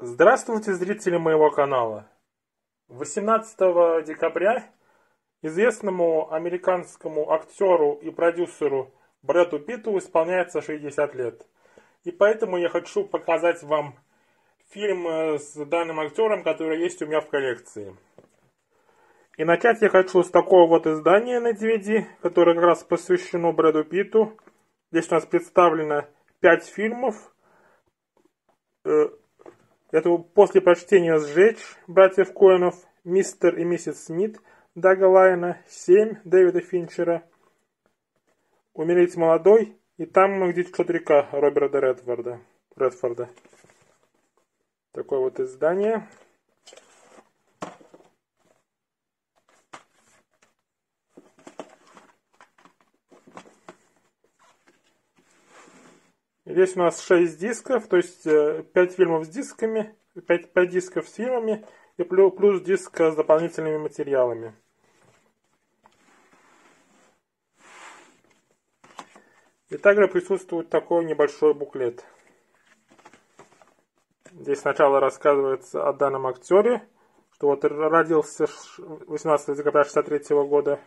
Здравствуйте, зрители моего канала. 18 декабря известному американскому актеру и продюсеру Брэду Питту исполняется 60 лет. И поэтому я хочу показать вам фильм э, с данным актером, который есть у меня в коллекции. И начать я хочу с такого вот издания на DVD, которое как раз посвящено Брэду Питту. Здесь у нас представлено 5 фильмов э, это после прочтения «Сжечь» братьев Коинов, «Мистер и миссис Смит» Дага Лайна, «Семь» Дэвида Финчера, «Умереть молодой» и там, где течет река Роберта Редфорда. Редфорда. Такое вот издание. Здесь у нас 6 дисков, то есть 5 э, фильмов с дисками, 5, 5 дисков с фильмами и плюс, диск с дополнительными материалами. И также присутствует такой небольшой буклет. Здесь сначала рассказывается о данном актере, что вот родился 18 декабря 1963 года.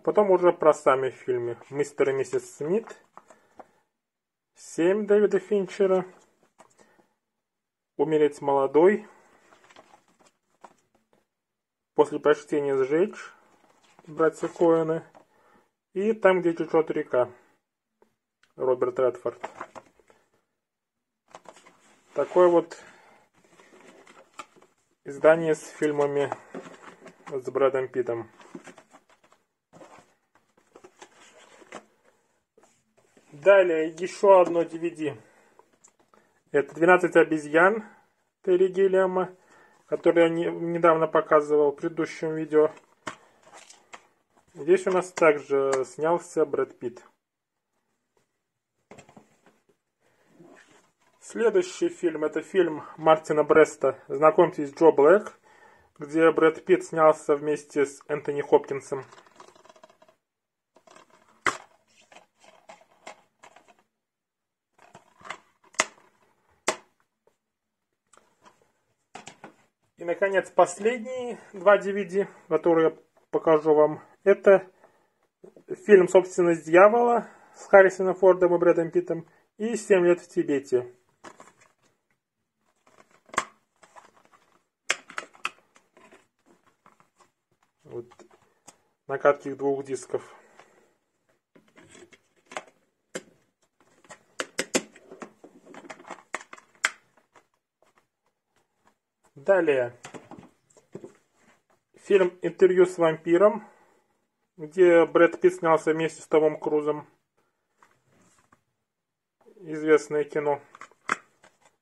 А потом уже про сами фильмы. Мистер и миссис Смит. Семь Дэвида Финчера. Умереть молодой. После прочтения сжечь. Братья Коэны. И там, где течет река. Роберт Редфорд. Такое вот издание с фильмами с Брэдом Питтом. Далее еще одно DVD. Это 12 обезьян Терри Гиллиама, который я не, недавно показывал в предыдущем видео. Здесь у нас также снялся Брэд Питт. Следующий фильм это фильм Мартина Бреста «Знакомьтесь, Джо Блэк», где Брэд Питт снялся вместе с Энтони Хопкинсом. И, наконец, последние два DVD, которые я покажу вам, это фильм «Собственность дьявола» с Харрисоном Фордом и Брэдом Питтом и «Семь лет в Тибете». Вот накатки двух дисков. Далее. Фильм «Интервью с вампиром», где Брэд Питт снялся вместе с Томом Крузом. Известное кино.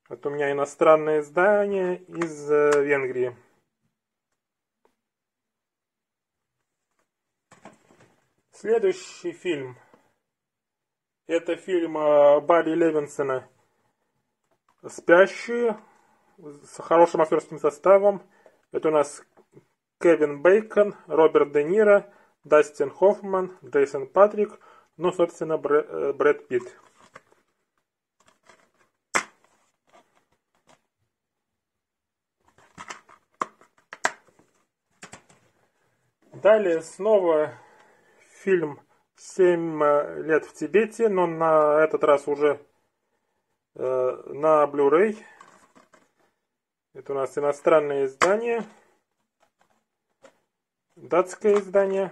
Вот у меня иностранное издание из э, Венгрии. Следующий фильм. Это фильм э, Барри Левинсона «Спящие» с хорошим актерским составом. Это у нас Кевин Бейкон, Роберт Де Ниро, Дастин Хоффман, Джейсон Патрик, ну, собственно, э, Брэд Питт. Далее снова фильм «Семь э, лет в Тибете», но на этот раз уже э, на Blu-ray. Это у нас иностранное издание. Датское издание.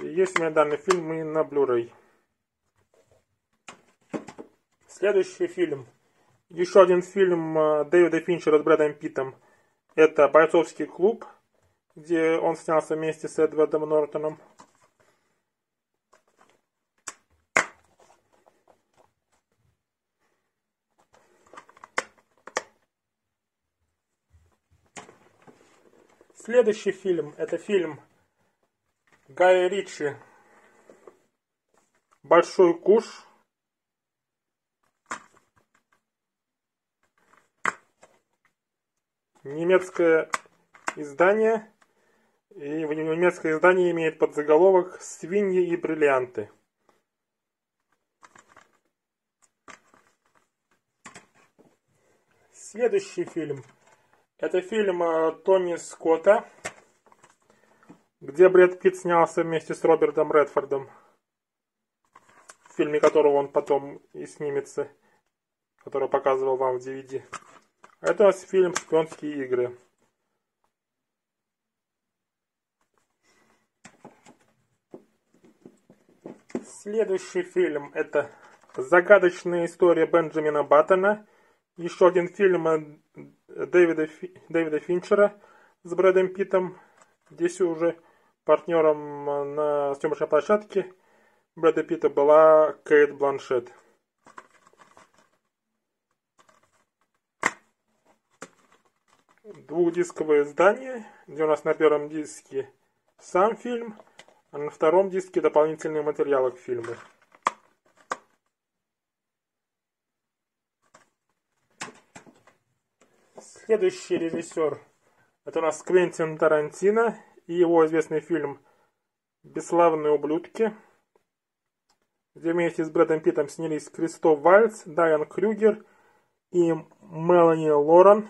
И есть у меня данный фильм и на Blu-ray. Следующий фильм. Еще один фильм э, Дэвида Финчера с Брэдом Питтом. Это «Бойцовский клуб», где он снялся вместе с Эдвардом Нортоном. Следующий фильм, это фильм Гая Ричи «Большой куш». Немецкое издание. И в немецкое издание имеет подзаголовок «Свиньи и бриллианты». Следующий фильм. Это фильм э, Тони Скотта, где Брэд Питт снялся вместе с Робертом Редфордом. В фильме которого он потом и снимется, который показывал вам в DVD. Это у нас фильм «Шпионские игры». Следующий фильм это «Загадочная история Бенджамина Баттона». Еще один фильм э, Дэвида, Фи... Дэвида Финчера с Брэдом Питтом. Здесь уже партнером э, на съемочной площадке Брэда Питта была Кейт Бланшет. Двухдисковое издание, где у нас на первом диске сам фильм, а на втором диске дополнительные материалы к фильму. Следующий режиссер это у нас Квентин Тарантино и его известный фильм «Бесславные ублюдки», где вместе с Брэдом Питтом снялись Кристоф Вальц, Дайан Крюгер и Мелани Лорен.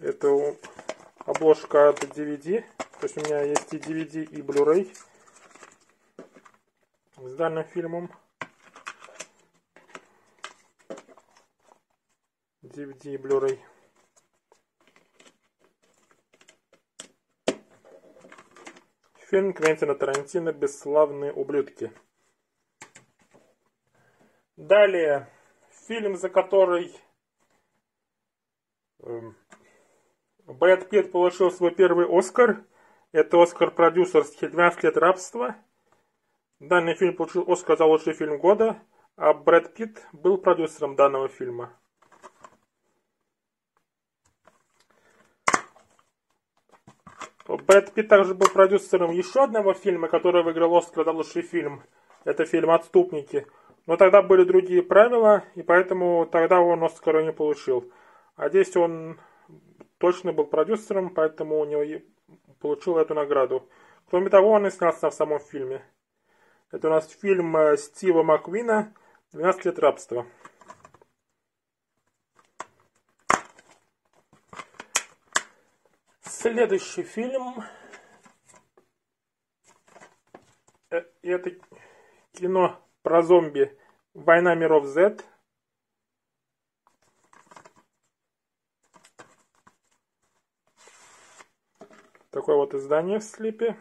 Это обложка от DVD. То есть у меня есть и DVD, и Blu-ray с данным фильмом. DVD и Blu-ray. Фильм Квентина Тарантино «Бесславные ублюдки». Далее, фильм, за который эм, Брэд Питт получил свой первый Оскар. Это Оскар продюсерский «12 лет рабства». Данный фильм получил Оскар за лучший фильм года, а Брэд Питт был продюсером данного фильма. Брэд Питт также был продюсером еще одного фильма, который выиграл Оскар за лучший фильм. Это фильм «Отступники». Но тогда были другие правила, и поэтому тогда он Оскара не получил. А здесь он точно был продюсером, поэтому у него получил эту награду. Кроме того, он и снялся в самом фильме. Это у нас фильм э, Стива Маквина «12 лет рабства». Следующий фильм э, это кино про зомби «Война миров Z». Такое вот издание в слипе.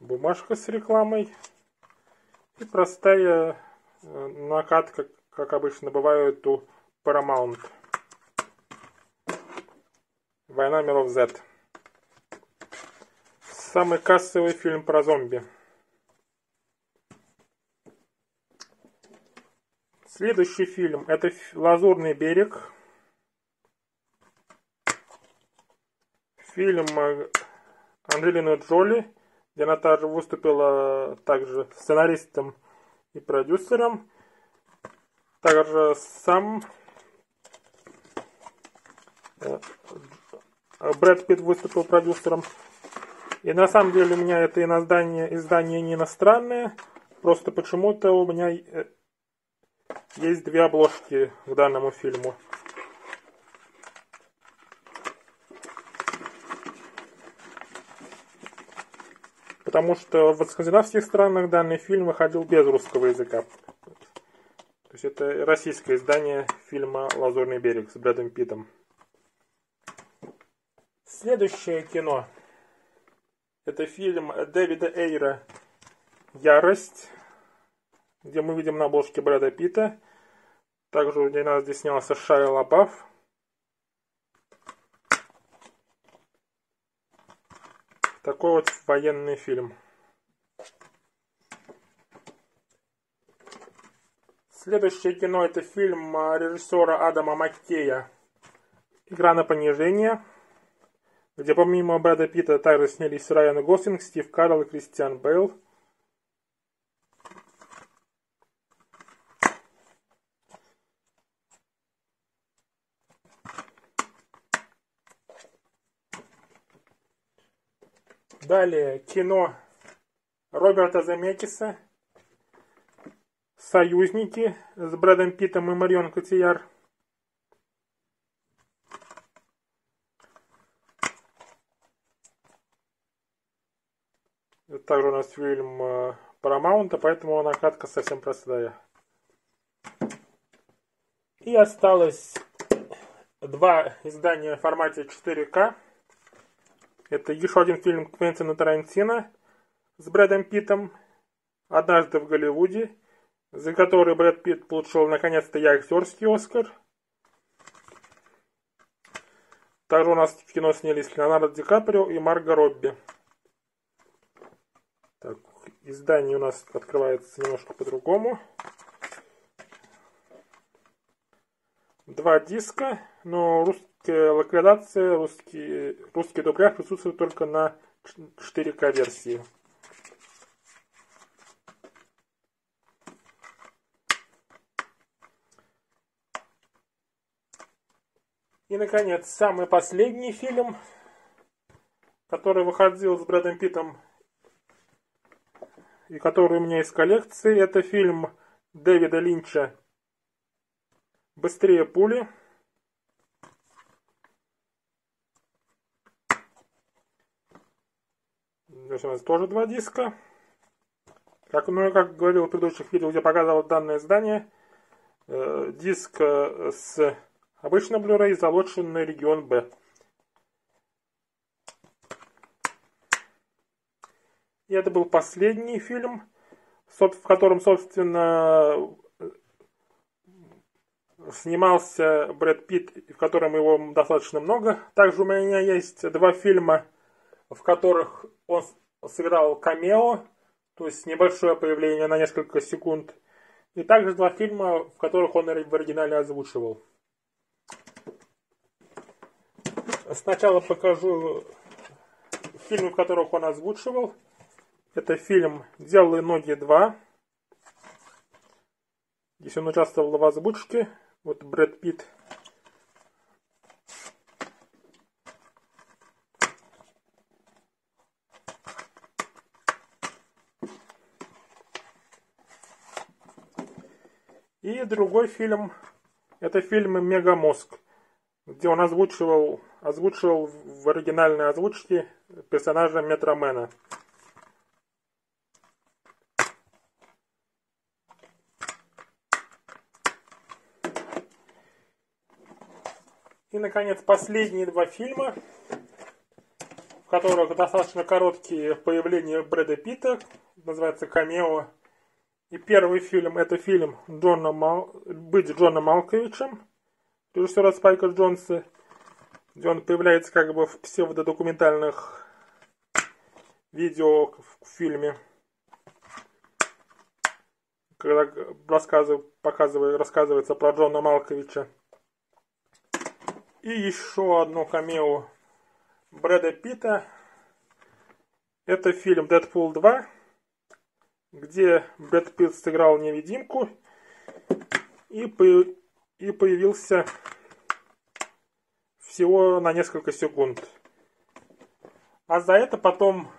Бумажка с рекламой и простая э, накатка, как обычно бывает у Paramount. Война миров Z. Самый кассовый фильм про зомби. Следующий фильм это Лазурный берег. Фильм э, Анджелины Джоли где она также выступила также сценаристом и продюсером. Также сам э, Брэд Питт выступил продюсером. И на самом деле у меня это издание, издание не иностранное, просто почему-то у меня э, есть две обложки к данному фильму. Потому что в скандинавских странах данный фильм выходил без русского языка. То есть это российское издание фильма «Лазурный берег» с Брэдом Питтом. Следующее кино. Это фильм Дэвида Эйра «Ярость», где мы видим на обложке Брэда Питта. Также у нас здесь снялся Шайя Лабаф. Такой вот военный фильм. Следующее кино это фильм а, режиссера Адама Маккея «Игра на понижение», где помимо Брэда Питта также снялись Райан Гослинг, Стив Карл и Кристиан Бейл. Далее кино Роберта Замекиса «Союзники» с Брэдом Питтом и Марион Котияр. Также у нас фильм э, Paramount, поэтому накатка совсем простая. И осталось два издания в формате 4К. Это еще один фильм Квентина Тарантино с Брэдом Питтом «Однажды в Голливуде», за который Брэд Питт получил наконец-то и актерский Оскар. Также у нас в кино снялись Леонардо Ди Каприо и Марго Робби. Так, издание у нас открывается немножко по-другому. Два диска, но русская локализация, русский, русский дубляж присутствует только на 4К версии. И, наконец, самый последний фильм, который выходил с Брэдом Питтом и который у меня из коллекции, это фильм Дэвида Линча «Быстрее пули». Здесь у нас тоже два диска. Как, ну, как говорил в предыдущих видео, где показывал данное издание, э, диск э, с Обычно Blu-ray залочен на регион B. И это был последний фильм, в котором, собственно, снимался Брэд Питт, в котором его достаточно много. Также у меня есть два фильма, в которых он сыграл камео, то есть небольшое появление на несколько секунд. И также два фильма, в которых он в оригинале озвучивал. Сначала покажу фильмы, в которых он озвучивал. Это фильм «Делай ноги 2». Здесь он участвовал в озвучке. Вот Брэд Питт. И другой фильм, это фильм «Мегамозг», где он озвучивал озвучивал в оригинальной озвучке персонажа Метромена. И, наконец, последние два фильма, в которых достаточно короткие появления Брэда Питта, называется «Камео». И первый фильм – это фильм Джона Мал... «Быть Джоном Малковичем», режиссера Спайка Джонса – где он появляется как бы в псевдодокументальных видео в фильме. Когда рассказыв, показывает, рассказывается про Джона Малковича. И еще одно камео Брэда Питта. Это фильм «Дэдпул 2», где Брэд Питт сыграл невидимку и, по, и появился всего на несколько секунд. А за это потом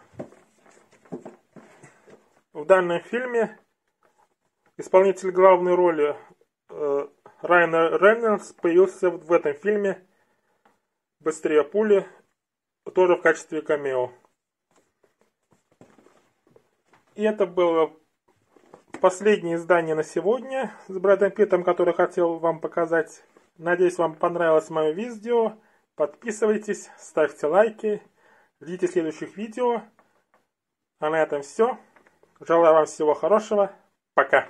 в данном фильме исполнитель главной роли э, Райан Рейнольдс появился в этом фильме «Быстрее пули», тоже в качестве камео. И это было последнее издание на сегодня с Брэдом Питтом, которое хотел вам показать. Надеюсь, вам понравилось мое видео. Подписывайтесь, ставьте лайки, ждите следующих видео. А на этом все. Желаю вам всего хорошего. Пока.